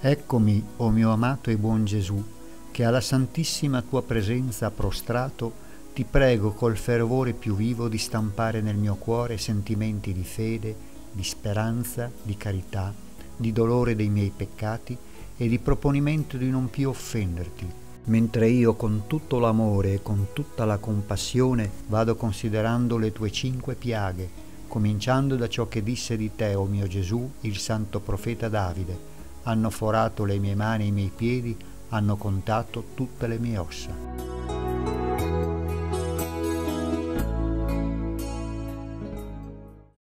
Eccomi, o oh mio amato e buon Gesù, che alla santissima tua presenza prostrato ti prego col fervore più vivo di stampare nel mio cuore sentimenti di fede, di speranza, di carità, di dolore dei miei peccati e di proponimento di non più offenderti, mentre io con tutto l'amore e con tutta la compassione vado considerando le tue cinque piaghe, cominciando da ciò che disse di te, o oh mio Gesù, il santo profeta Davide, hanno forato le mie mani e i miei piedi, hanno contato tutte le mie ossa.